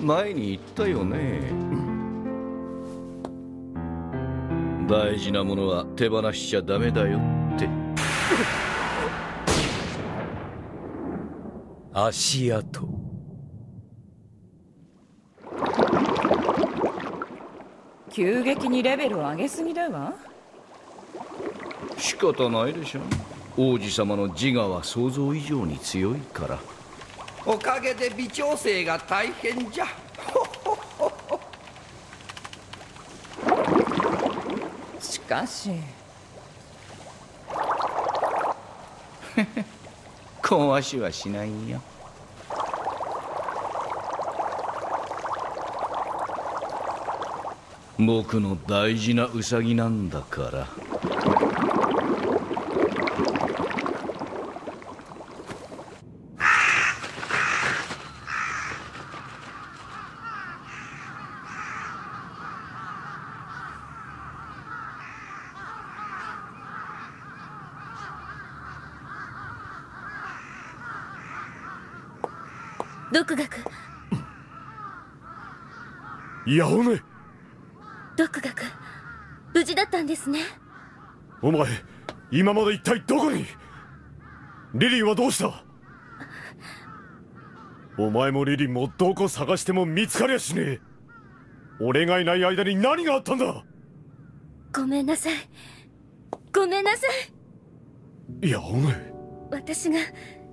前に言ったよね。大事なものは手放しちゃダメだよって。足跡。急激にレベルを上げすぎだわ。仕方ないでしょ。王子様の自我は想像以上に強いからおかげで微調整が大変じゃ。しかし。壊しはしないよ。僕の大事なウサギなんだから独学やおね独学。無事だったんですね。お前今まで一体どこに？リリンはどうした？お前もリリンもどこ探しても見つかりゃしねえ。俺がいない間に何があったんだ？ごめんなさい。ごめんなさい。いやおね私が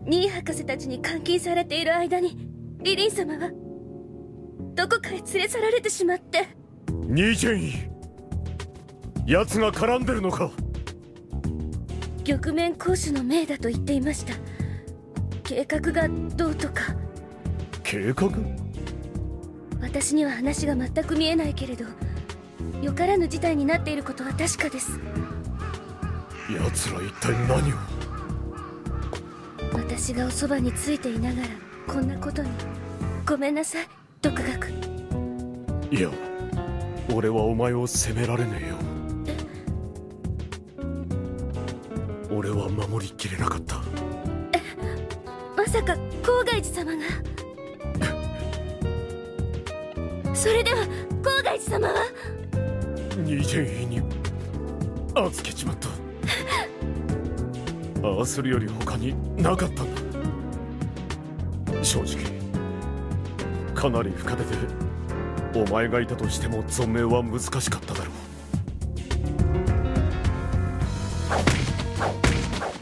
ニー博士たちに監禁されている間にリリン様はどこかへ連れ去られてしまって。ニーチェンイ奴が絡んでるのか。玉面公主の命だと言っていました。計画がどうとか。計画？私には話が全く見えないけれどよからぬ事態になっていることは確かです。奴ら一体何を？私がおそばについていながらこんなことに。ごめんなさい独学。いや俺はお前を責められねえよ。俺は守りきれなかった。まさか郊外寺様が？それでは郊外寺様は？ニーチェンイに預けちまった。ああするより他になかったんだ。正直かなり深手でお前がいたとしても存命は難しかっただろう。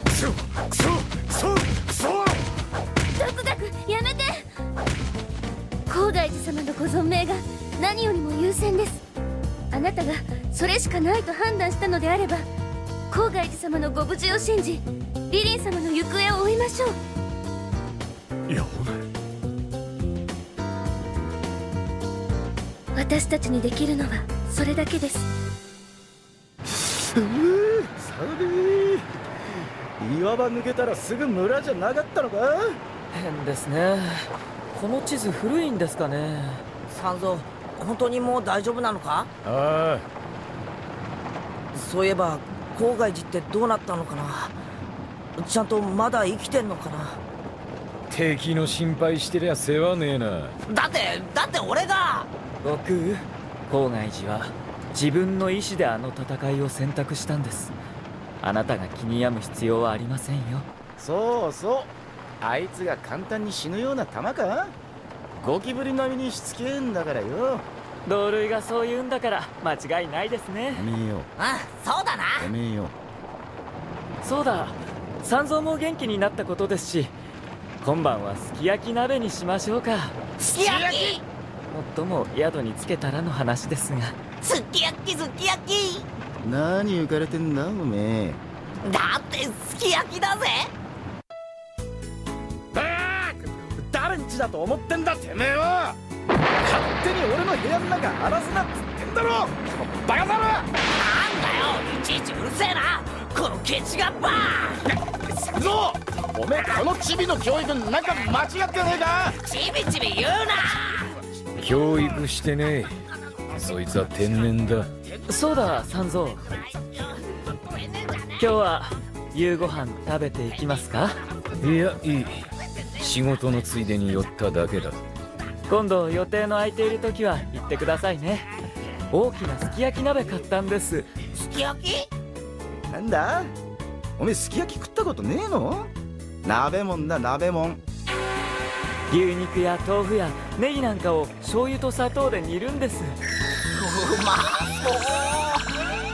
クソクソクソクソ。独学やめて。郊外寺様のご存命が何よりも優先です。あなたがそれしかないと判断したのであれば郊外寺様のご無事を信じリリン様の行方を追いましょう。私たちにできるのはそれだけです。うう。サビ岩場抜けたらすぐ村じゃなかったのか？変ですね。この地図古いんですかね。三蔵本当にもう大丈夫なのか？あ。そういえば郊外寺ってどうなったのかな？ちゃんとまだ生きてんのかな？敵の心配してりゃ世話ねえな。だってだって俺が悟空郊外寺は自分の意志であの戦いを選択したんです。あなたが気に病む必要はありませんよ。そうそうあいつが簡単に死ぬような弾か？ゴキブリ並みにしつけえんだからよ。同類がそう言うんだから間違いないですね。おめえよあそうだな。おめえよそうだ。三蔵も元気になったことですし今晩はすき焼き鍋にしましょうか。すき焼き？もっとも宿につけたらの話ですが。すき焼きすき焼き。何浮かれてんだおめえ。だってすき焼きだぜ。誰んちだと思ってんだてめえは！勝手に俺の部屋の中荒らすなっつってんだろ！バカだろなんだよいちいちうるせえな。このケチがバーンぞ！おめえこのチビの教育なんか間違ってねえか？ちびちび言うな教育してね。えそいつは天然だ。そうだ三蔵。今日は夕ご飯食べていきますか？いやいい。仕事のついでに寄っただけだ。今度予定の空いている時は言ってくださいね。大きなすき焼き鍋買ったんです。すき焼き？なんだ？おめえすき焼き食ったことねえの？鍋もんだ鍋もん牛肉や豆腐やネギなんかを醤油と砂糖で煮るんです。うまそう。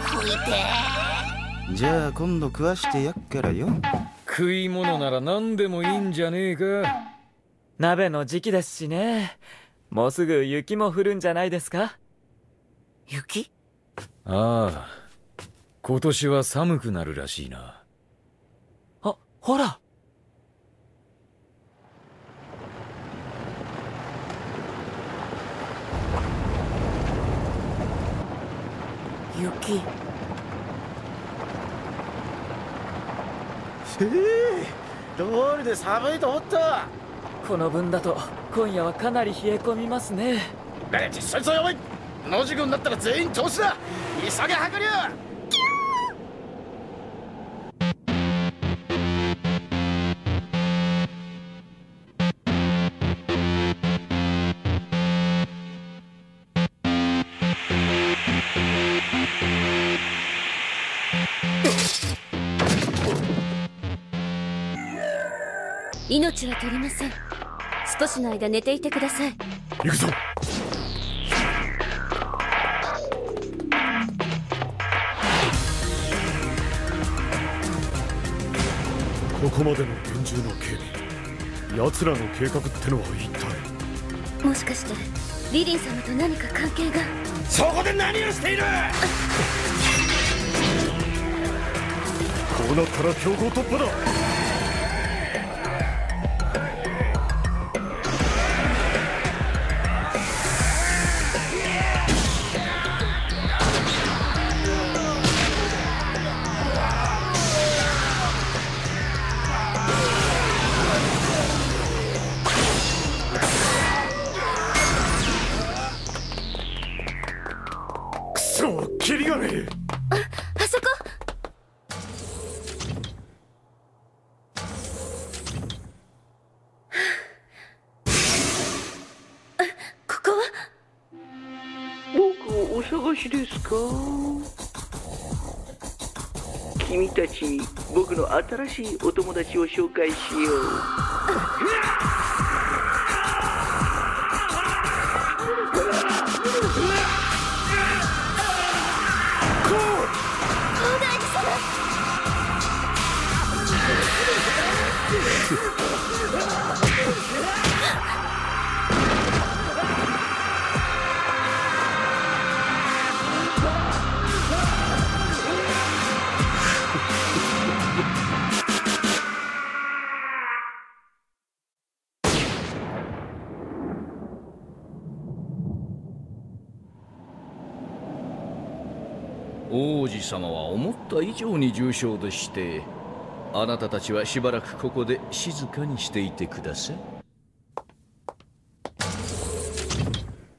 食いてじゃあ今度食わしてやっからよ。食い物なら何でもいいんじゃねえか。鍋の時期ですしね。もうすぐ雪も降るんじゃないですか。雪？ああ今年は寒くなるらしいな。あほら雪。へえどうりで寒いと思った。この分だと今夜はかなり冷え込みますね。ねえそいつはやばい。野次軍だったら全員投資だ。急げはぐ命は取りません。少しの間寝ていてください。行くぞ。ここまでの厳重な警備奴らの計画ってのは一体？もしかしてリリン様と何か関係が？そこで何をしている？こうなったら強行突破だ僕の新しいお友達を紹介しよう。以上に重傷でしてあなたたちはしばらくここで静かにしていてください。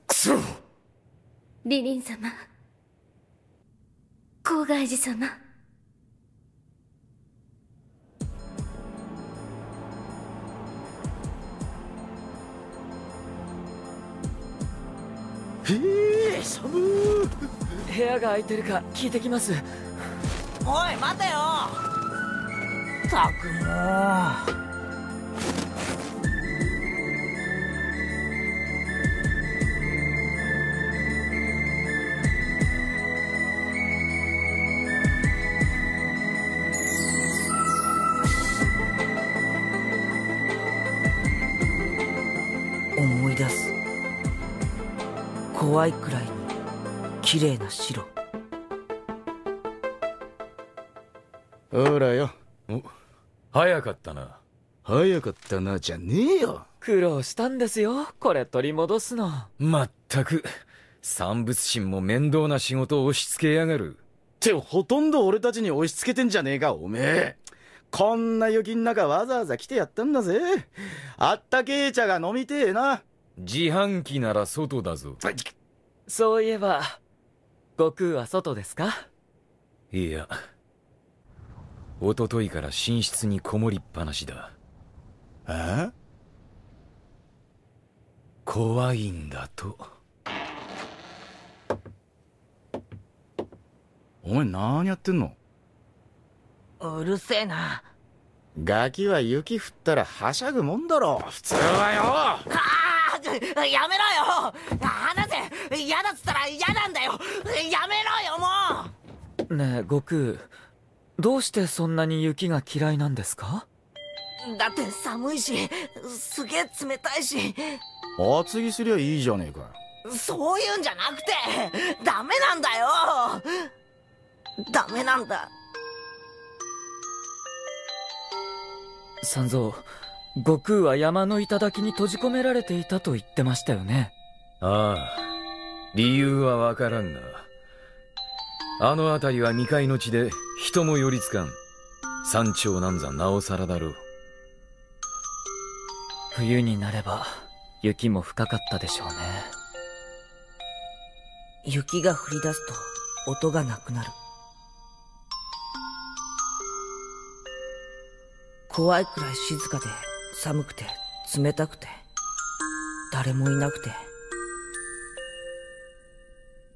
くそリリン様。郊外寺様。へえ寒ー部屋が空いてるか聞いてきますおい待てよたくも思い出す。怖いくらいに綺麗な白。ほらよ。お。早かったな。早かったなじゃねえよ。苦労したんですよこれ取り戻すの。まったく。産物心も面倒な仕事を押し付けやがる。ってほとんど俺たちに押し付けてんじゃねえかおめえ。こんな雪ん中わざわざ来てやったんだぜ。あったけえ茶が飲みてえな。自販機なら外だぞ。そういえば悟空は外ですか？いや一昨日から寝室にこもりっぱなしだ。え？怖いんだと。お前何やってんの？うるせえな。ガキは雪降ったらはしゃぐもんだろ。普通はよ。あーやめろよ。離せ。嫌だっつったら嫌なんだよ。やめろよもねえ悟空どうしてそんなに雪が嫌いなんですか？うだって寒いしすげえ冷たいし。厚着すりゃいいじゃねえかそういうんじゃなくてダメなんだよ。ダメなんだ。三蔵悟空は山の頂に閉じ込められていたと言ってましたよね。ああ理由はわからんがあの辺りは未開の地で人も寄りつかん。山頂なんざなおさらだろう。冬になれば雪も深かったでしょうね。雪が降り出すと音がなくなる。怖いくらい静かで寒くて冷たくて誰もいなくて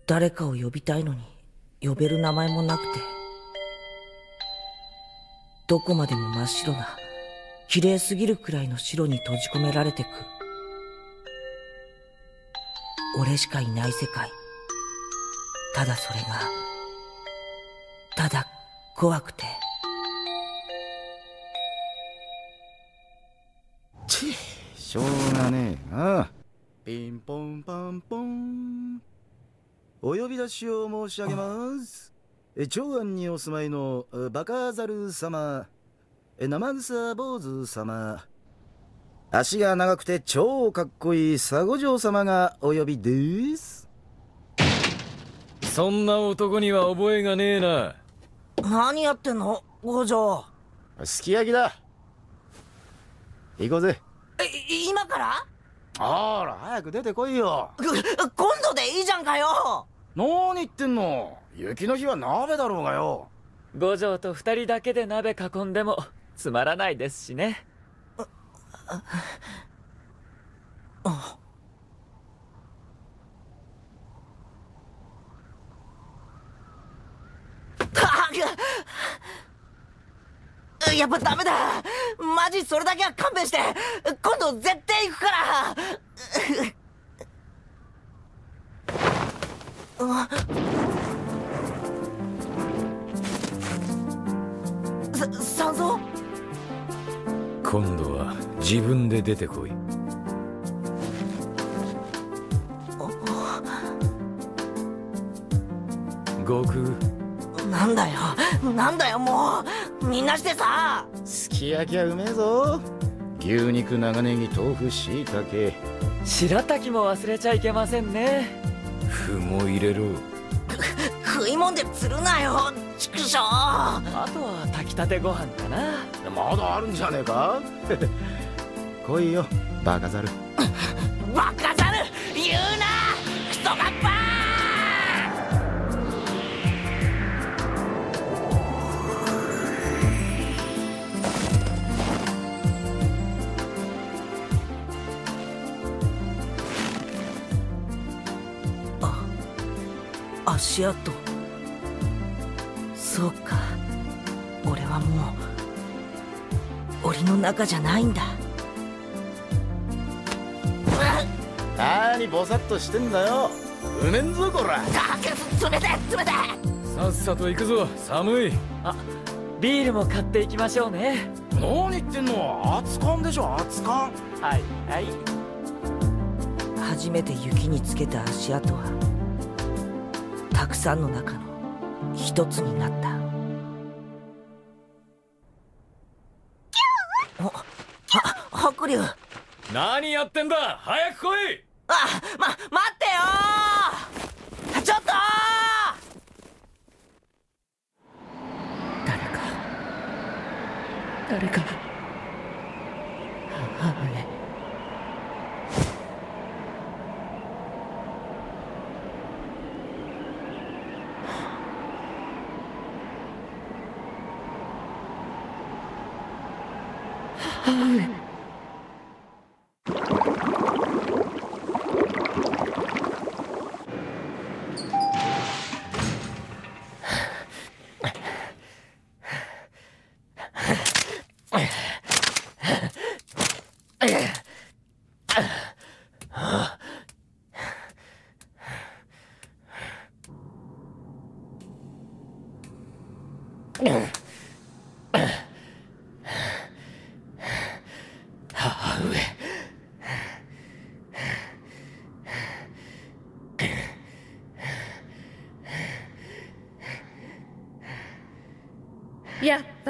誰かを呼びたいのに呼べる名前もなくて。どこまでも真っ白な綺麗すぎるくらいの白に閉じ込められてく。俺しかいない世界。ただそれがただ怖くて。ちしょうがねえな。ピンポンパンポンお呼び出しを申し上げます。え長安にお住まいのえバカザル様。え生草坊主様。足が長くて超かっこいい佐護城様がお呼びです。そんな男には覚えがねえな。何やってんの五条。すき焼きだ。行こうぜ。え今から？あら早く出てこいよ。今度でいいじゃんかよ。何言ってんの？雪の日は鍋だろうがよ。五条と二人だけで鍋囲んでもつまらないですしねやっぱダメだ。マジそれだけは勘弁して。今度絶対行くから。さ三蔵？今度は自分で出てこい。悟空。なんだよ。なんだよもうみんなしてさ。すき焼きはうめえぞ。牛肉長ネギ豆腐しいたけ白滝も忘れちゃいけませんね。符も入れろ食いもんで釣るなよ畜生。あとは炊きたてご飯かな。まだあるんじゃねえか？来いよバカザルバカザル言うな。クソガッパあ足跡そうか。俺はもう檻の中じゃないんだ。何ボサッとしてんだよ。うめんぞこら。あ冷たい冷たいさっさと行くぞ寒い。あビールも買っていきましょうね。何言ってんの。熱燗でしょ熱燗。はいはい。初めて雪につけた足跡はたくさんの中の一つになった。おあ白龍。何やってんだ？早く来い！あま待ってよちょっと誰か。誰か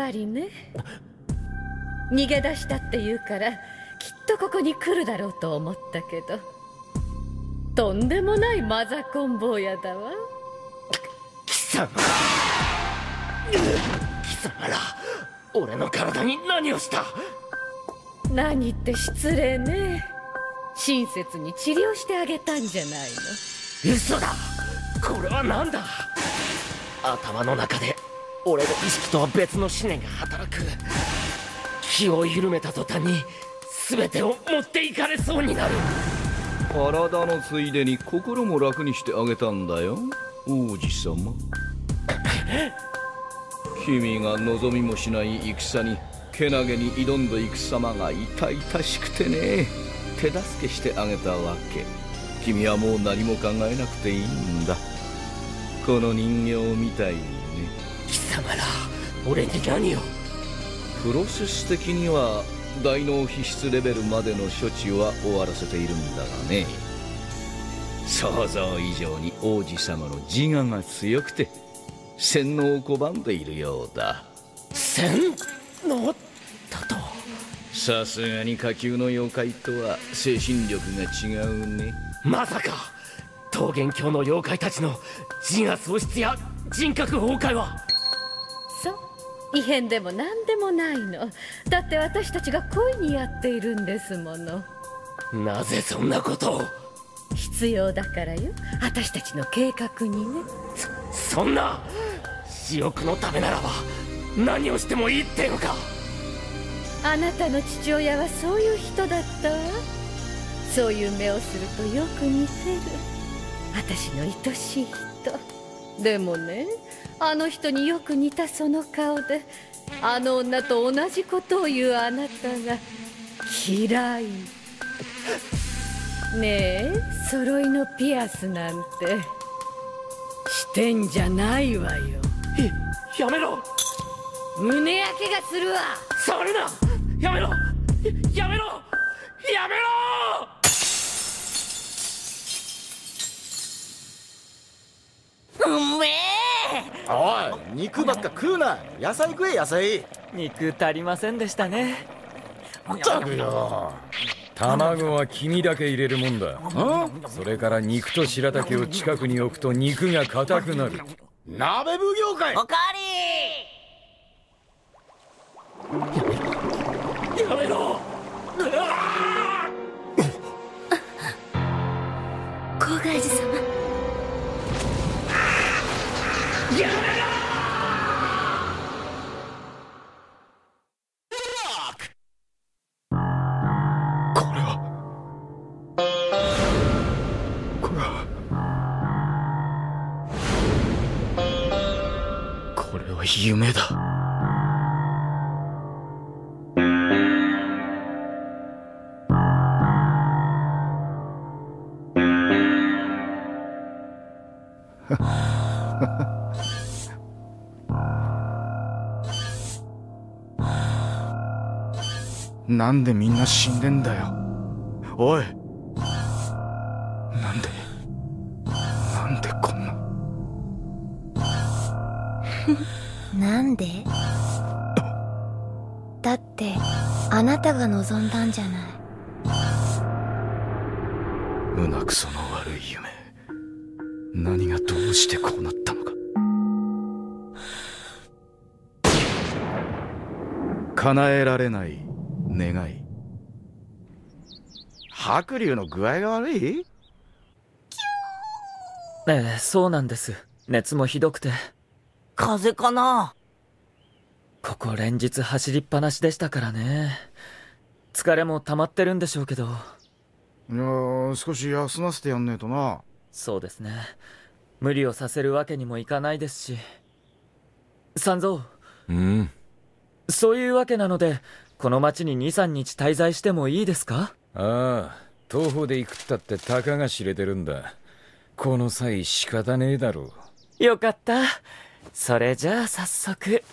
ぱりね。逃げ出したって言うからきっとここに来るだろうと思ったけど。とんでもないマザコン坊やだわ。貴様。貴様ら俺の体に何をした？何って失礼ね。親切に治療してあげたんじゃないの。嘘だ。これは何だ？頭の中で俺の意識とは別の思念が働く気を緩めた途端に全てを持っていかれそうになる。体のついでに心も楽にしてあげたんだよ。王子様。君が望みもしない戦にけなげに挑んでいく様が痛々しくてね。手助けしてあげたわけ。君はもう何も考えなくていいんだ。この人形みたいに。貴様ら俺に何を？プロセス的には大脳皮質レベルまでの処置は終わらせているんだがね。想像以上に王子様の自我が強くて洗脳を拒んでいるようだ。洗脳？だと？さすがに下級の妖怪とは精神力が違うね。まさか桃源郷の妖怪たちの自我喪失や人格崩壊は異変でも何でもないの。だって私たちが恋にやっているんですもの。なぜそんなことを？必要だからよ。私たちの計画にね。そそんな。私欲のためならば何をしてもいいってのか。あなたの父親はそういう人だった？わそういう目をするとよく似てる。私の愛しい人。でもねあの人によく似たその顔であの女と同じことを言うあなたが嫌い。ねえ揃いのピアスなんて。してんじゃないわよ。やめろ。胸焼けがするわ。触るな。やめろ。やめろ。やめろ。うめえおい肉ばっか食うな。野菜食え野菜。肉足りませんでしたね。ったくよ卵は黄身だけ入れるもんだ。それから肉と白滝を近くに置くと肉が硬くなる。鍋奉行かいおかわり。やめろ。高外寺様夢だ。なんでみんな死んでんだよ。おい。なんでなんでこんな。なんで？だってあなたが望んだんじゃない。胸くその悪い夢。何がどうしてこうなったのか。叶えられない願い。白龍の具合が悪い？ええそうなんです。熱もひどくて風邪かな？ここ連日走りっぱなしでしたからね。疲れも溜まってるんでしょうけど。いやー少し休ませてやんねえとな。そうですね。無理をさせるわけにもいかないですし。三蔵。うん。そういうわけなのでこの町に23日滞在してもいいですか？ああ徒歩で行くったってたかが知れてるんだ。この際仕方ねえだろよかったそれじゃあ早速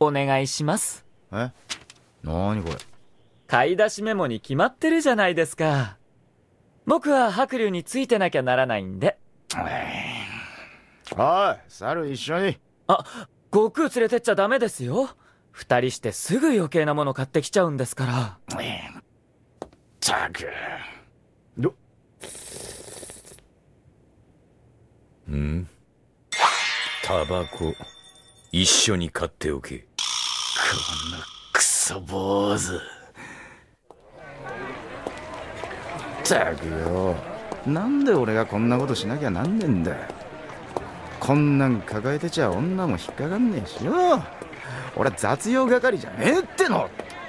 お願いします。え？なにこれ？買い出しメモに決まってるじゃないですか。僕は白龍についてなきゃならないんで。おい猿一緒に。あ悟空連れてっちゃダメですよ。二人してすぐ余計なもの買ってきちゃうんですから。ったく。ど？ん？タバコ一緒に買っておけ。このクソ坊主。ったくよ。なんで俺がこんなことしなきゃなんねんだこんなん抱えてちゃ女も引っかかんねえしよ。俺は雑用係じゃねえっての。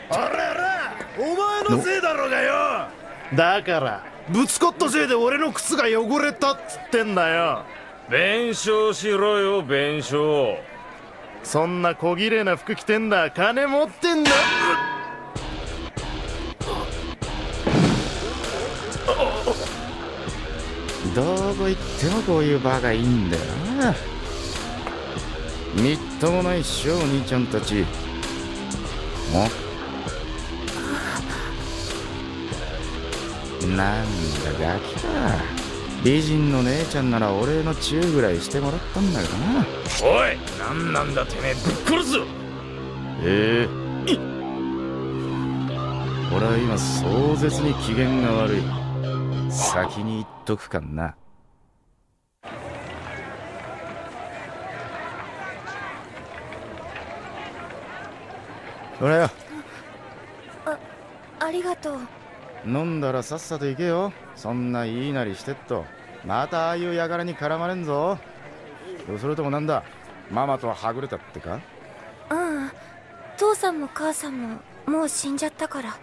あららお前のせいだろうがよ。だからぶつかったせいで俺の靴が汚れたっつってんだよ弁償しろよ弁償。そんな小綺麗な服着てんだ。金持ってんだどこ行ってもこういうバカいいんだよな。みっともないっしょお兄ちゃんたち。おなんだガキか美人の姉ちゃんならお礼のチューぐらいしてもらったんだけどな。おい何なんだてめえぶっ殺すぞ。ええ。俺は今壮絶に機嫌が悪い。先に言っとくかんな。ほらよ。あありがとう。飲んだらさっさと行けよ。そんないいなりしてっとまたああいう輩に絡まれんぞ。それともなんだ。ママとはぐれたってか？うん。父さんも母さんももう死んじゃったから。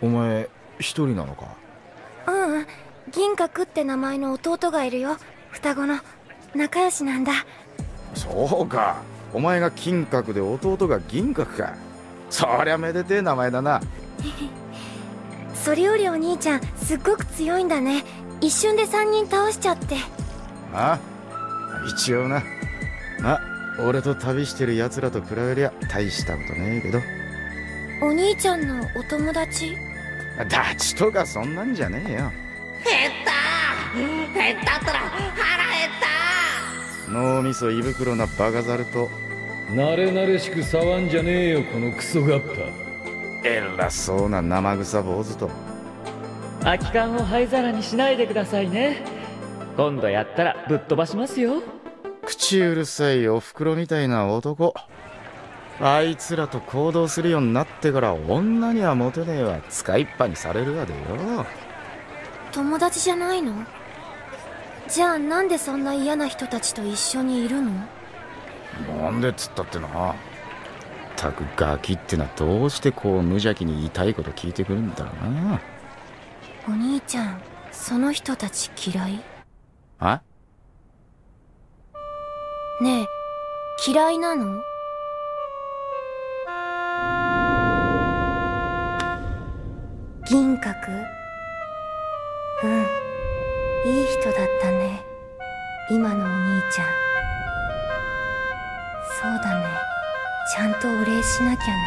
お前一人なのか？うん。うん銀閣って名前の弟がいるよ。双子の。仲良しなんだ。そうか。お前が金閣で弟が銀閣か。そりゃめでてえ名前だな。それよりお兄ちゃんすっごく強いんだね一瞬で3人倒しちゃって。あ一応な。ま俺と旅してる奴らと比べりゃ大したことねえけど。お兄ちゃんのお友達？ダチとかそんなんじゃねえよ。減った。減ったったら腹減った。脳みそ胃袋なバカザルと。慣れ慣れしく触んじゃねえよこのクソガッパ偉そうな生臭坊主と空き缶を灰皿にしないでくださいね。今度やったらぶっ飛ばしますよ。口うるさいおふくろみたいな男。あいつらと行動するようになってから女にはモテねえわ。使いっぱにされるわでよ。友達じゃないの？じゃあなんでそんな嫌な人たちと一緒にいるの？なんでっつったってな。たくガキってのはどうしてこう無邪気に言いたいこと聞いてくるんだろうなお兄ちゃんその人たち嫌い？あねえ嫌いなの？銀閣？うんいい人だったね。今のお兄ちゃん。そうだね。ちゃんとお礼しなきゃね。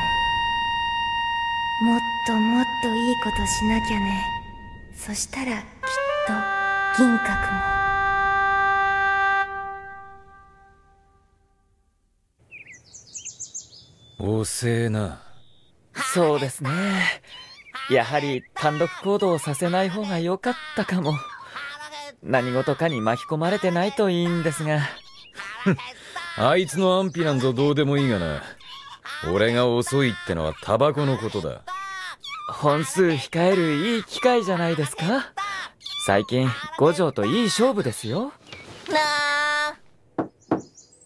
もっともっといいことしなきゃねそしたらきっと銀閣も。遅えな。そうですね。やはり単独行動させない方が良かったかも。何事かに巻き込まれてないといいんですが。あいつの安否なんぞどうでもいいがな。俺が遅いってのはタバコのことだ本数控えるいい機会じゃないですか。最近五条といい勝負ですよ。なあ。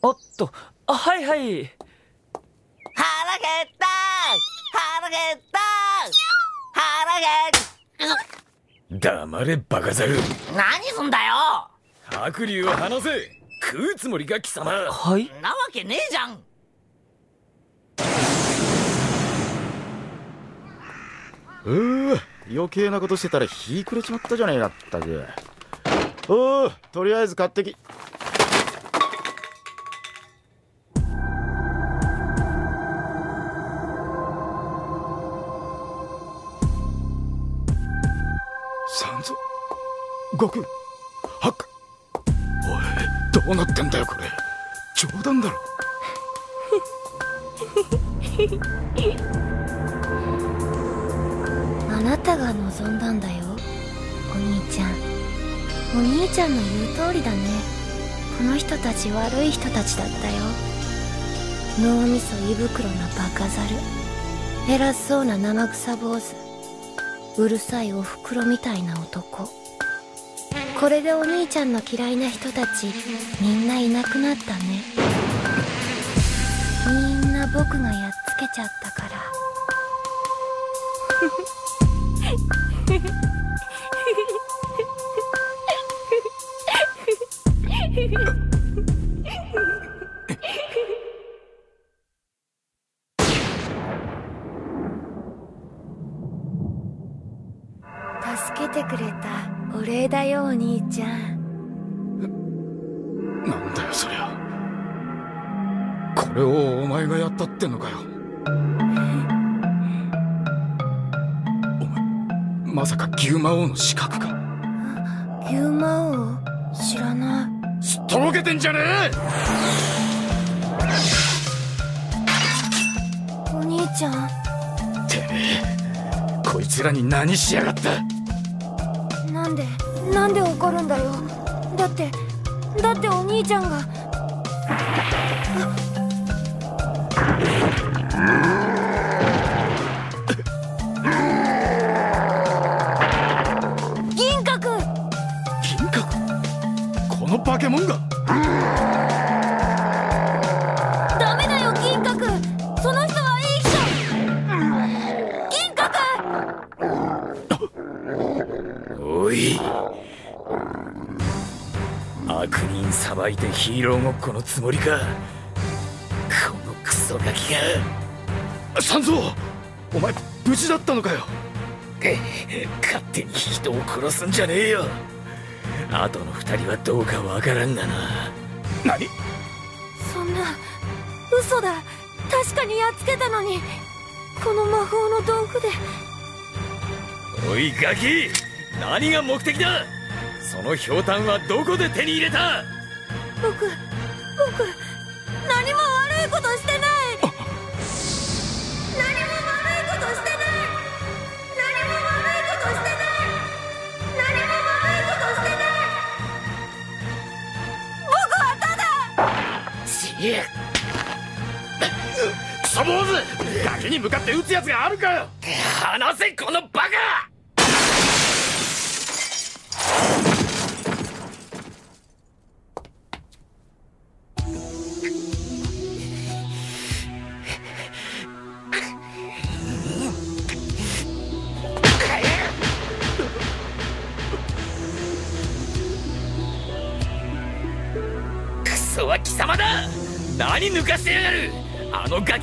おっと。あはいはい。腹減った腹減った腹減黙れバカザル何すんだよ。白龍を離せ。食うつもりか貴様。はい。なわけねえじゃんうう余計なことしてたら日暮れちまったじゃねえかったくおおとりあえず買ってき。三蔵悟空ハック。おいどうなってんだよこれ。冗談だろ。あなたが望んだんだよ。お兄ちゃん。お兄ちゃんの言う通りだね。この人たち悪い人たちだったよ。脳みそ胃袋なバカザル偉そうな生臭坊主。うるさいおふくろみたいな男。これでお兄ちゃんの嫌いな人たちみんないなくなったね。みんな僕がやっつけちゃったから。助けてくれたお礼だよお兄ちゃん。なんだよそりゃこれをお前がやったってのかよ。お前まさか牛魔王の資格か。牛魔王？知らないすっとぼけてんじゃねお兄ちゃん。えてめえこいつらに何しやがった！なんでなんで怒るんだよ。だってだってお兄ちゃんが。銀け物が。ダメだよ銀閣。その人はいい人銀閣。おい。悪人さばいてヒーローごっこのつもりか。このクソガキが。三蔵お前無事だったのかよ。勝手に人を殺すんじゃねえよあとの二人はどうかわからんがな。何？そんな嘘だ。確かにやっつけたのに。この魔法の道具で。おいガキ！何が目的だ？そのひょうたんはどこで手に入れた？僕クソ坊主ガキに向かって撃つやつがあるかよ！離せこのバカ！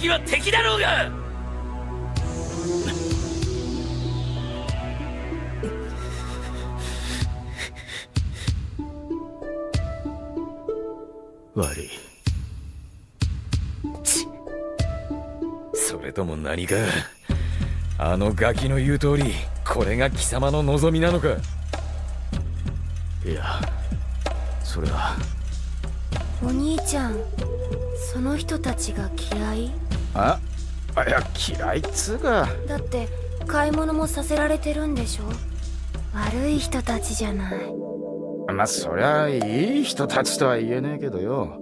は敵だろうが！悪い。それとも何か？あのガキの言う通りこれが貴様の望みなのか？や嫌いっつうか。だって買い物もさせられてるんでしょ？悪い人たちじゃない。まあそりゃいい人たちとは言えねえけどよ。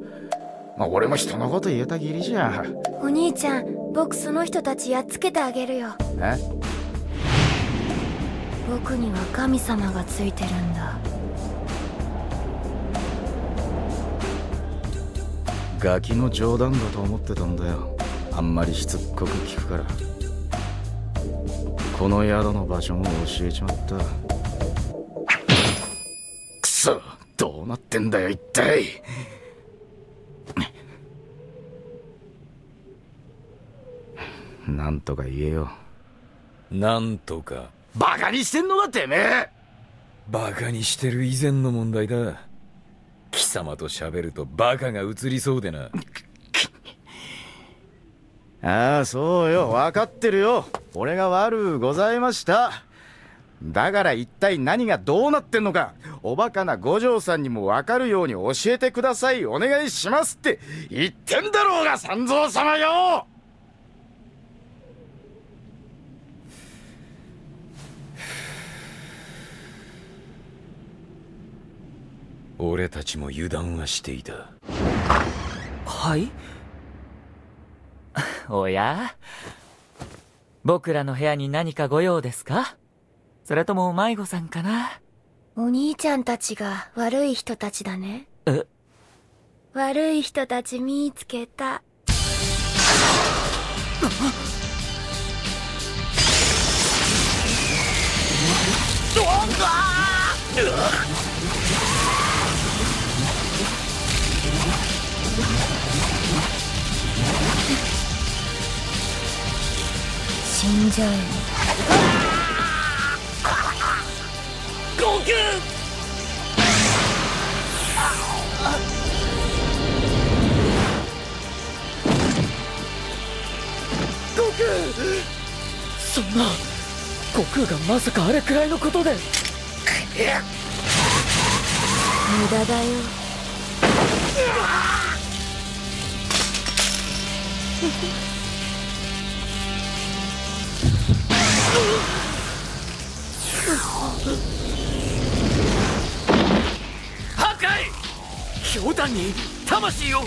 まあ俺も人のこと言えたぎりじゃ。お兄ちゃん僕その人たちやっつけてあげるよ。え？僕には神様がついてるんだ。ガキの冗談だと思ってたんだよあんまりしつっこく聞くから。この宿の場所も教えちまった。くそどうなってんだよ一体。なんとか言えよ。なんとか。バカにしてんのかてめえ。バカにしてる以前の問題だ。貴様と喋るとバカが映りそうでなああそうよ。分かってるよ。俺が悪うございました。だから一体何がどうなってんのか。おバカな五条さんにも分かるように教えてください。お願いしますって。言ってんだろうが三蔵様よ。俺たちも油断はしていた。はい？おや？僕らの部屋に何かご用ですか？それとも迷子さんかな？お兄ちゃんたちが悪い人たちだね。え？悪い人たち見つけた死んじゃえ悟空悟空そんな悟空がまさかあれくらいのことで。無駄だよ。破壊氷弾に魂を!な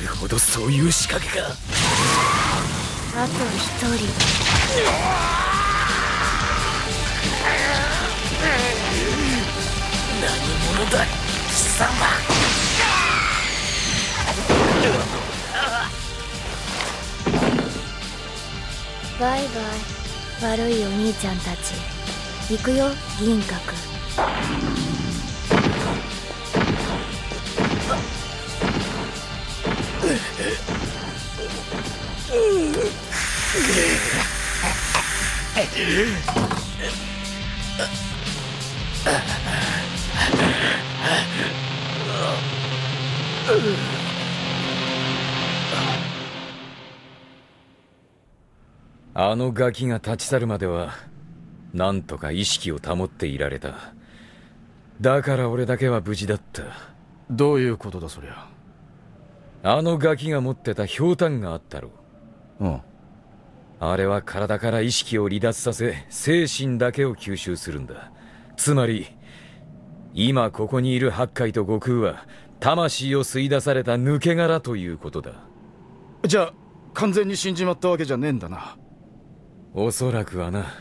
るほどそういう仕掛けか。あと一人。何者だ貴様。バイバイ悪いお兄ちゃんたち。行くよ銀閣。あのガキが立ち去るまではなんとか意識を保っていられた。だから俺だけは無事だった。どういうことだそりゃ。あのガキが持ってた氷炭があったろうん。あれは体から意識を離脱させ精神だけを吸収するんだ。つまり今ここにいる八海と悟空は魂を吸い出された抜け殻ということだ。じゃあ完全に死んじまったわけじゃねえんだなおそらくはな。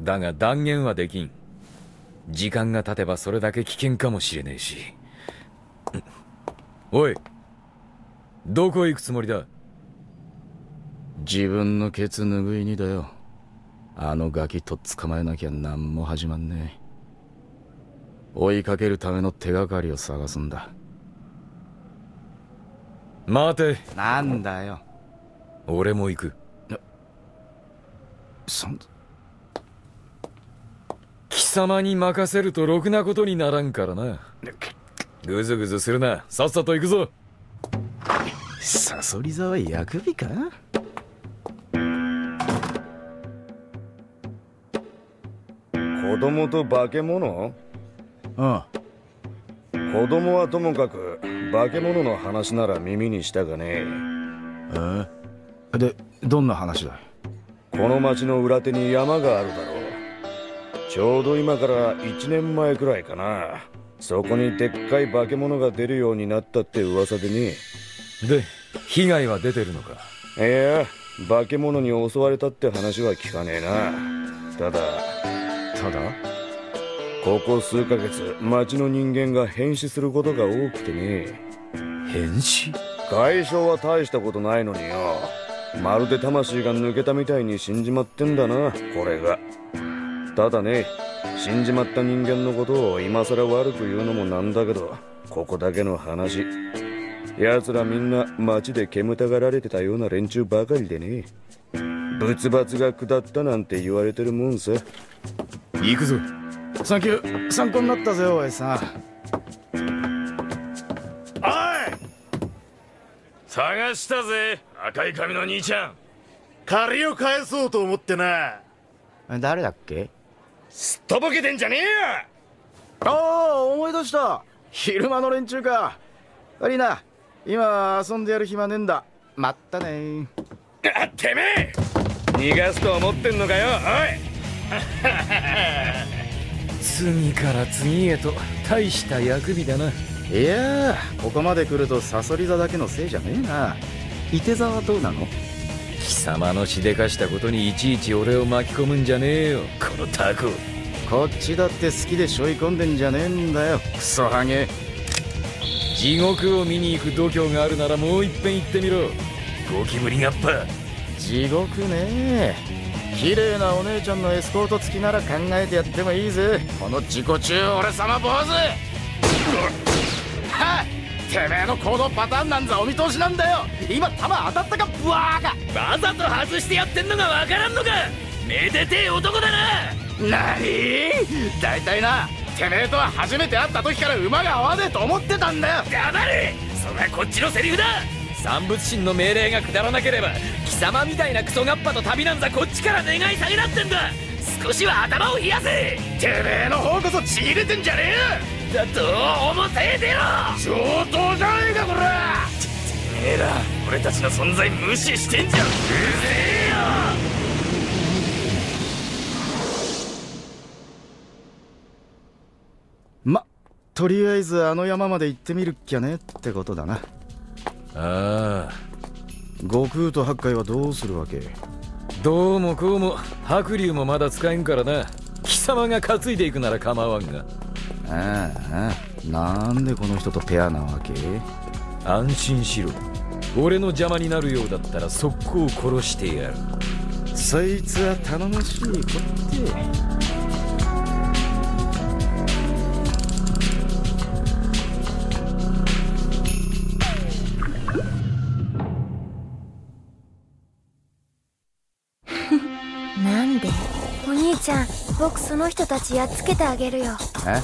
だが断言はできん。時間が経てばそれだけ危険かもしれねえし。おいどこへ行くつもりだ？自分のケツ拭いにだよ。あのガキとっ捕まえなきゃ何も始まんねえ。追いかけるための手がかりを探すんだ。待て。なんだよ。俺も行くそん。貴様に任せるとろくなことにならんからな。ぐずぐずするな。さっさと行くぞ。サソリ座は薬味か？子供と化け物？うん。子供はともかく化け物の話なら耳にしたがねえ。えでどんな話だこの町の裏手に山があるだろう。ちょうど今から1年前くらいかな。そこにでっかい化け物が出るようになったって噂でねで被害は出てるのか？いや化け物に襲われたって話は聞かねえな。ただただ？ここ数ヶ月町の人間が変死することが多くてね。変死？外傷は大したことないのによまるで魂が抜けたみたいに死んじまってんだなこれが。ただね死んじまった人間のことを今更悪く言うのもなんだけどここだけの話。奴らみんな街で煙たがられてたような連中ばかりでね。仏罰が下ったなんて言われてるもんさ。行くぞ。サンキュー参考になったぜおいさん。探したぜ赤い髪の兄ちゃん。借りを返そうと思ってな。誰だっけ？すっとぼけてんじゃねえよ！ああ思い出した。昼間の連中か。悪いな。今遊んでやる暇ねえんだ。まったね。あてめえ！逃がすと思ってんのかよ次 から次へと大した役日だな。おいいやーここまで来るとサソリ座だけのせいじゃねえな。いて座はどうなの？貴様のしでかしたことにいちいち俺を巻き込むんじゃねえよ。このタコ。こっちだって好きで背負い込んでんじゃねえんだよ。クソハゲ。地獄を見に行く度胸があるならもういっぺん行ってみろ。ゴキブリガッパ。地獄ね。綺麗なお姉ちゃんのエスコート付きなら考えてやってもいいぜ。この自己中俺様坊主てめえの行動パターンなんざお見通しなんだよ。今弾当たったかブワーか。わざと外してやってんのがわからんのか。めでてえ男だな。なに大体なてめえとは初めて会った時から馬が合わねえと思ってたんだよ。黙れ。それはこっちのセリフだ。三物神の命令が下らなければ貴様みたいなクソガッパと旅なんざこっちから願い下げだってんだ。少しは頭を冷やせ。てめえの方こそちぎれてんじゃねだと思ててろ!上等じゃねえかこらてめえら俺たちの存在無視してんじゃん!うぜえよまとりあえずあの山まで行ってみるっきゃねってことだな。ああ。悟空と八海はどうするわけ?どうもこうも白龍もまだ使えんからな。貴様が担いでいくなら構わんがああなんでこの人とペアなわけ？安心しろ。俺の邪魔になるようだったら速攻殺してやる。そいつは頼もしい子って僕その人たちやっつけてあげるよ。え？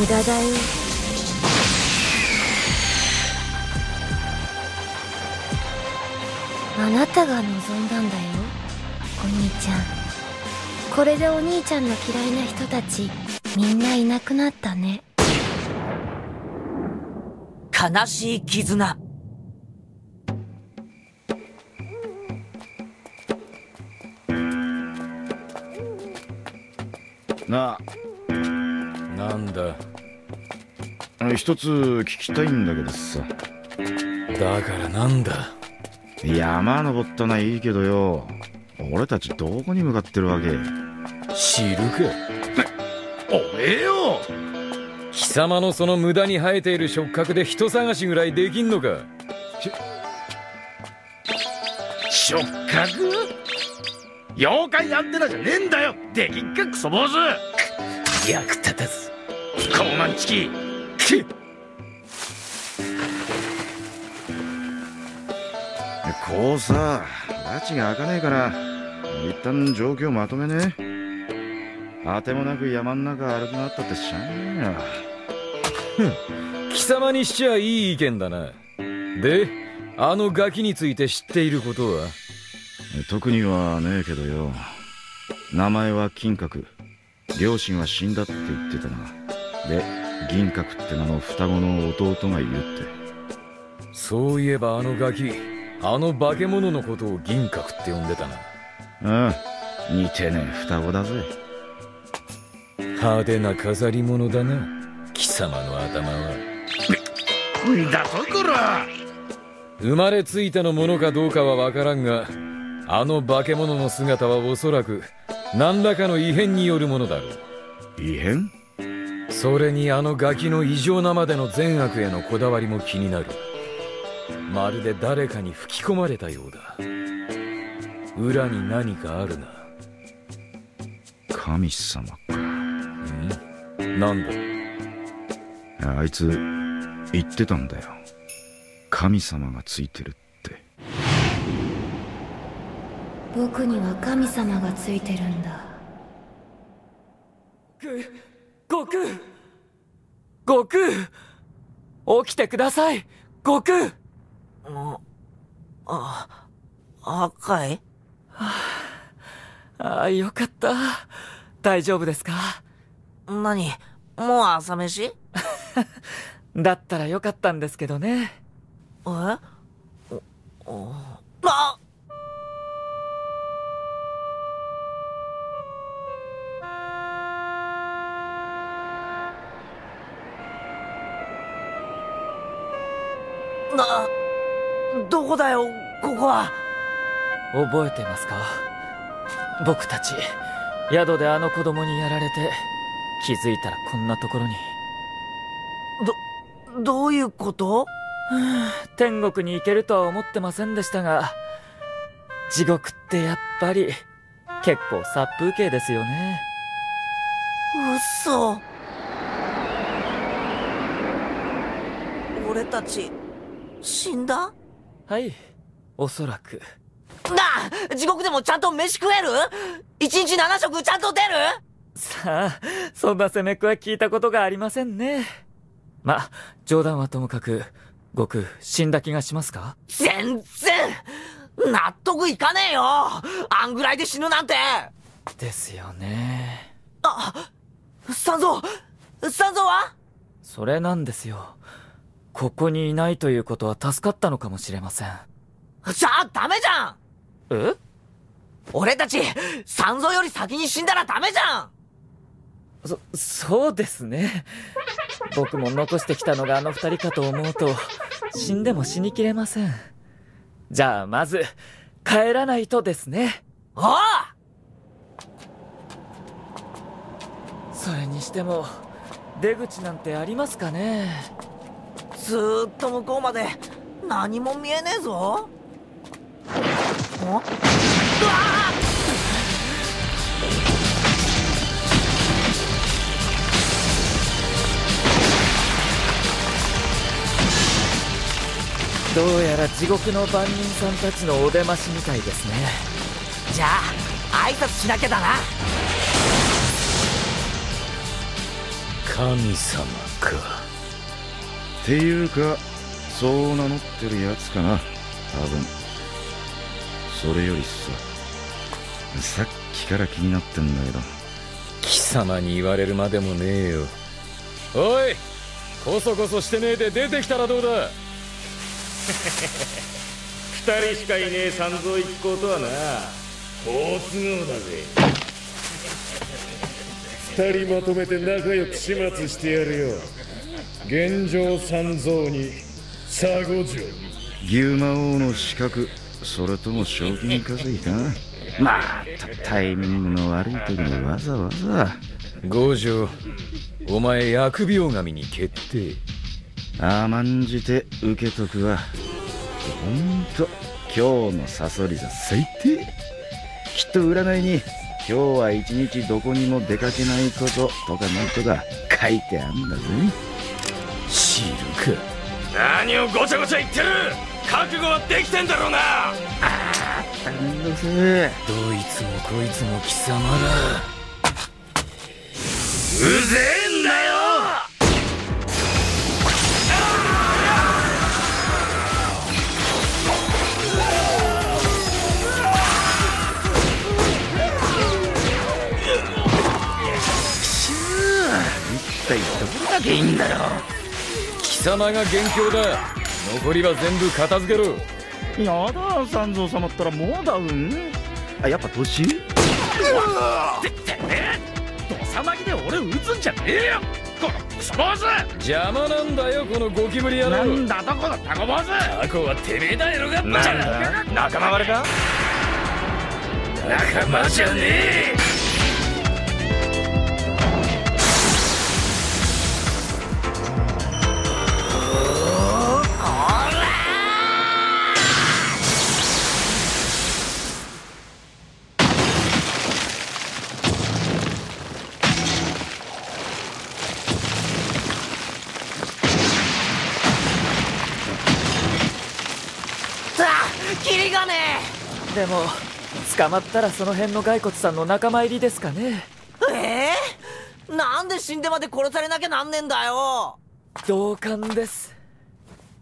無駄だよ。あなたが望んだんだよお兄ちゃんこれでお兄ちゃんの嫌いな人たちみんないなくなったね。悲しい絆。ななんだ。あ一つ聞きたいんだけどさ。だからなんだ。山登ったのはいいけどよ。俺たちどこに向かってるわけ？知るか。おめえよ。貴様のその無駄に生えている触覚で人探しぐらいできんのか。触覚？妖怪アンテナじゃねえんだよ。できっかクソ坊主。役立たず。高慢チキ。こうさ拉致が開かねえから一旦状況まとめねあてもなく山ん中歩き回ったってしゃあねえよ貴様にしちゃいい意見だな。であのガキについて知っていることは？特にはねえけどよ。名前は金閣。両親は死んだって言ってたな。で銀閣って名の双子の弟がいるって。そういえばあのガキあの化け物のことを銀閣って呼んでたな。ああ似てねえ双子だぜ派手な飾り物だな。貴様の頭は。んだとこら。生まれついてのものかどうかは分からんがあの化け物の姿はおそらく何らかの異変によるものだろう。異変？それにあのガキの異常なまでの善悪へのこだわりも気になる。まるで誰かに吹き込まれたようだ。裏に何かあるな。神様か。んなんであいつ言ってたんだよ。神様がついてるって。僕には神様がついてるんだ。ご悟空悟空起きてください。悟空ああ赤い、はああよかった。大丈夫ですか？何？もう朝飯？だったらよかったんですけどね。え？おあな、どこだよ、ここは。覚えてますか？僕たち、宿であの子供にやられて、気づいたらこんなところに。ど、どういうこと？天国に行けるとは思ってませんでしたが、地獄ってやっぱり、結構殺風景ですよね。嘘。俺たち、死んだ？はい、おそらく。なあ地獄でもちゃんと飯食える？一日七食ちゃんと出る？さあ、そんな攻めっ子は聞いたことがありませんね。ま、冗談はともかく、悟空、死んだ気がしますか？全然納得いかねえよあんぐらいで死ぬなんてですよね。あ三蔵三蔵は？それなんですよ。ここにいないということは助かったのかもしれません。じゃあダメじゃんえ？俺たち、三蔵より先に死んだらダメじゃんそ、そうですね。僕も残してきたのがあの二人かと思うと、死んでも死にきれません。じゃあ、まず、帰らないとですね。ああそれにしても、出口なんてありますかね？ずっと向こうまで、何も見えねえぞ。んうわどうやら地獄の番人さんたちのお出ましみたいですね。じゃあ、挨拶しなきゃだな。神様か。っていうかそう名乗ってるやつかな。多分。それよりささっきから気になってんだけど。貴様に言われるまでもねえよ。おいこそこそしてねえで出てきたらどうだ？二人しかいねえ三蔵一行とはな。好都合だぜ。二人まとめて仲良く始末してやるよ。現状三蔵に佐護城牛魔王の資格それとも賞金稼ぎか。またタイミングの悪い時にわざわざ。五条お前疫病神に決定甘んじて受けとくわ。ほんと今日のサソリ座最低。きっと占いに今日は一日どこにも出かけないこととかなんとか書いてあんだぜ。シールか。何をごちゃごちゃ言ってる。覚悟はできてんだろうな。めんどくせ。えどいつもこいつも貴様だうぜえ様が元凶だ。残りは全部片付けろ。やだ三蔵様ったらもうダウン。あやっぱ年？ててめえ。土佐巻きで俺撃つんじゃねえよ。このクソ坊主。邪魔なんだよこのゴキブリ野郎。なんだとこのタコ坊主。タコはてめえだよがなんだ。仲間割れか？仲間じゃねえでも、捕まったらその辺の骸骨さんの仲間入りですかね。ええなんで死んでまで殺されなきゃなんねんだよ。同感です。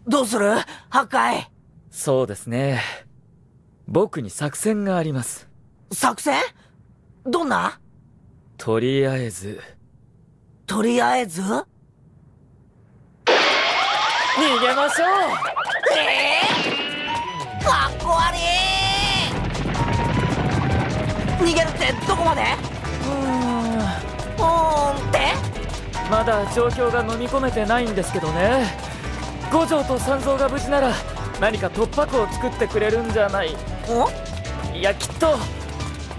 どうする？破壊？そうですね。僕に作戦があります。作戦？どんな？とりあえず。とりあえず？逃げましょう。ええー、かっこ悪い逃げるってどこまで？うーん。うーんって？まだ状況が飲み込めてないんですけどね。五条と三蔵が無事なら何か突破口を作ってくれるんじゃない。いやきっと。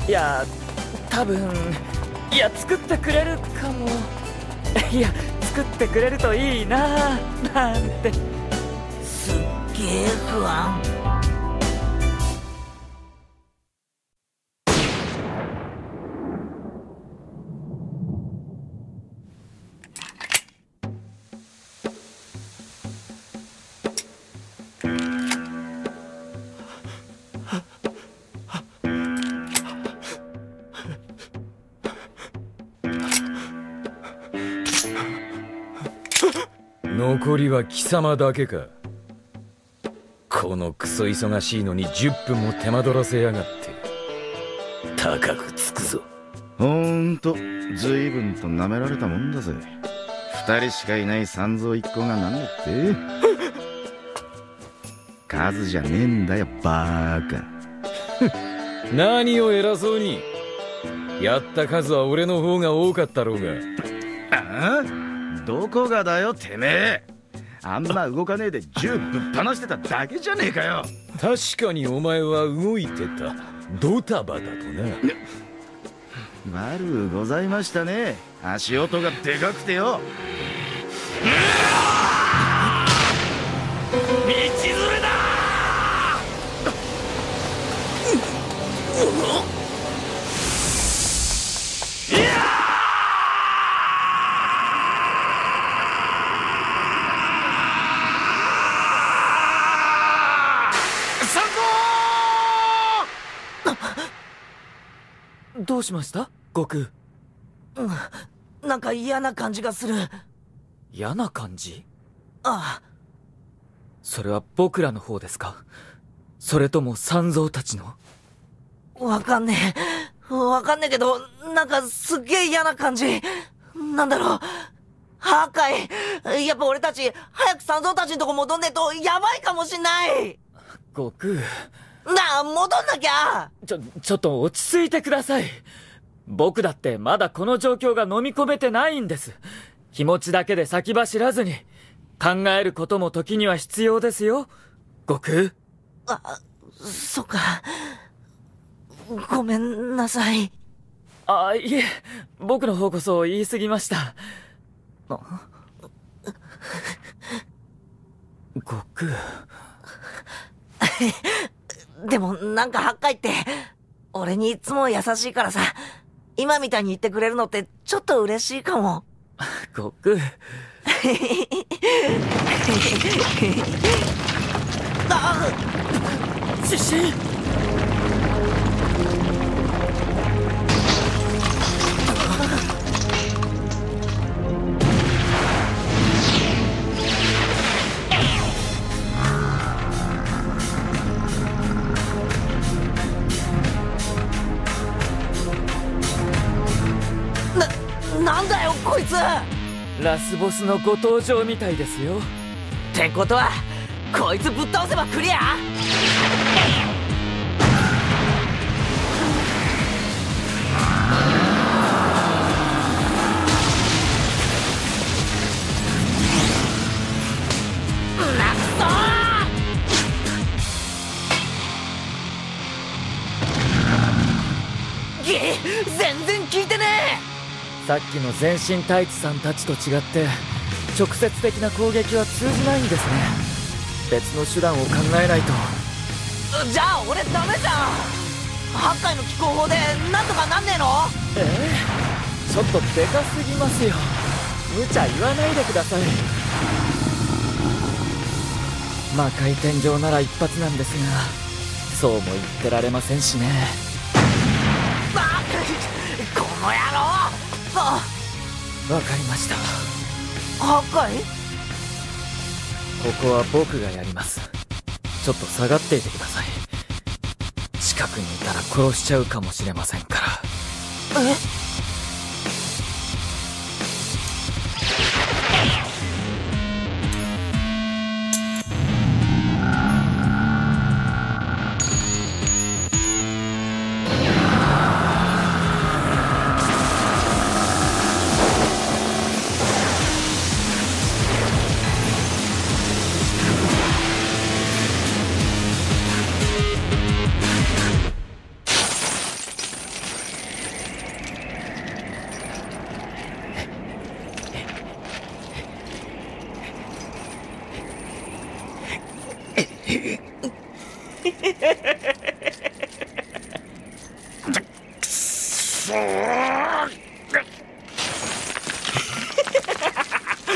いや多分いや作ってくれるかも。いや作ってくれるといいななんて。すっげえ不安残りは貴様だけか。このクソ忙しいのに10分も手間取らせやがって。高くつくぞ。ほんと随分と舐められたもんだぜ。二人しかいない三蔵一行がなんだって。数じゃねえんだよバーカ。何を偉そうに。やった数は俺の方が多かったろうが。ああ？どこがだよてめえあんま動かねえで銃ぶっ放してただけじゃねえかよ。確かにお前は動いてた。ドタバタとな悪うございましたね。足音がでかくてよ。道連れだどうしました？悟空。うん。なんか嫌な感じがする。嫌な感じ？ああ。それは僕らの方ですか？それとも三蔵たちの？わかんねえ。わかんねえけどなんかすっげえ嫌な感じ。なんだろう。破壊やっぱ俺たち早く三蔵たちのとこ戻んねえとやばいかもしんない。悟空なあ戻んなきゃ。ちょちょっと落ち着いてください。僕だってまだこの状況が飲み込めてないんです。気持ちだけで先走らずに。考えることも時には必要ですよ。悟空。あそっか。ごめんなさい。あいえ。僕の方こそ言い過ぎました。あ悟空 でもなんか八海って俺にいつも優しいからさ今みたいに言ってくれるのってちょっと嬉しいかも。悟空 あ地震なラスボスのご登場みたいですよ。ってことはこいつぶっ倒せばクリア？げ全然効いてねさっきの全身タイツさんたちと違って直接的な攻撃は通じないんですね。別の手段を考えないと。えじゃあ俺ダメじゃん。八海の気候法でなんとかなんねえの？ええ。ちょっとでかすぎますよ。無茶言わないでください。魔界天井なら一発なんですがそうも言ってられませんしねわかりました。八海ここは僕がやります。ちょっと下がっていてください。近くにいたら殺しちゃうかもしれませんから。え？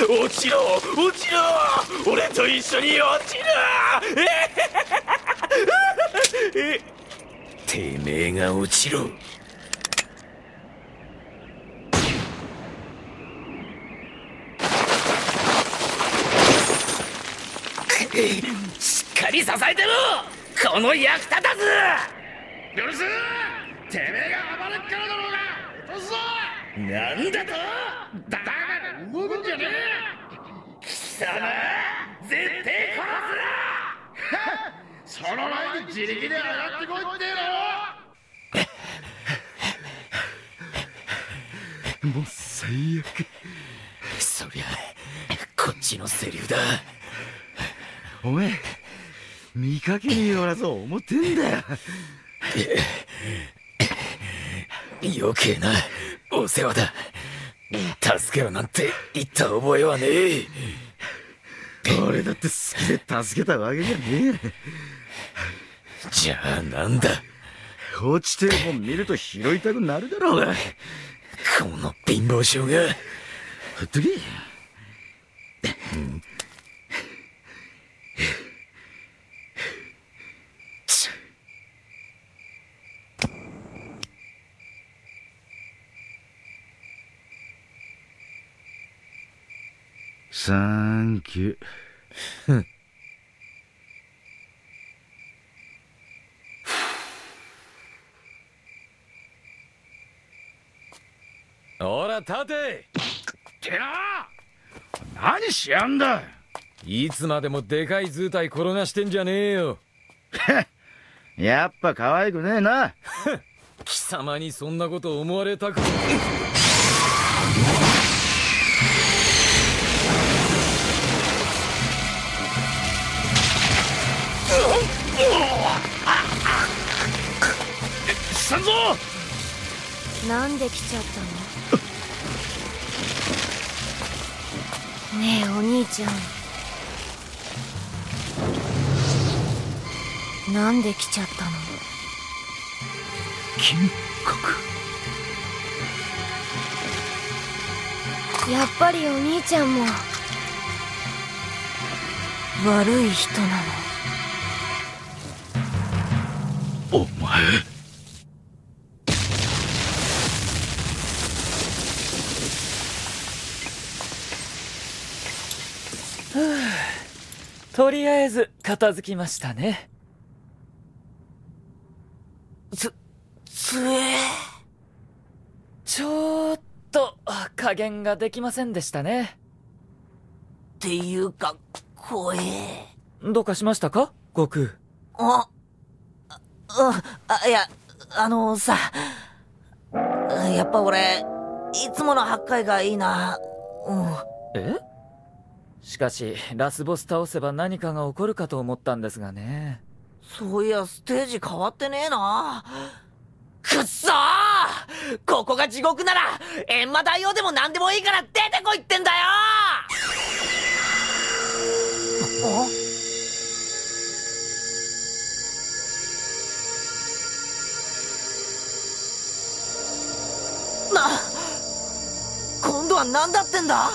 落ちろ落ちろ俺と一緒に落ちろ。てめえが落ちろ。しっかり支えてろ。この役立たず。うるせ。えてめえが暴れっからだろうが。落とすぞ。なんだと。だから動くんじゃねえ。貴様絶対殺すな。その前に自力で上がってこいっての。もう最悪。そりゃこっちのセリフだ。お前見かけによらず思ってんだよ。余計なお世話だ。助けろなんて言った覚えはねえ。俺だって好きで助けたわけじゃねえ。じゃあなんだ？落ちてる本見ると拾いたくなるだろうが。この貧乏症が。ほっとけサンキューほら立ててな何しやんだ。いつまでもでかい図体転がしてんじゃねえよ。やっぱ可愛くねえな。貴様にそんなこと思われたくなんで来ちゃったの？ねえお兄ちゃん。なんで来ちゃったの？金やっぱりお兄ちゃんも。悪い人なお前ふうとりあえず片付きましたね。つつえちょっと加減ができませんでしたね。っていうか怖えどうかしましたか？悟空。あああいやあのさやっぱ俺いつもの8回がいいな。うん。え？しかしラスボス倒せば何かが起こるかと思ったんですがね。そういやステージ変わってねえな。くっそー！ここが地獄なら閻魔大王でも何でもいいから出てこいってんだよ！あな今度は何だってんだ？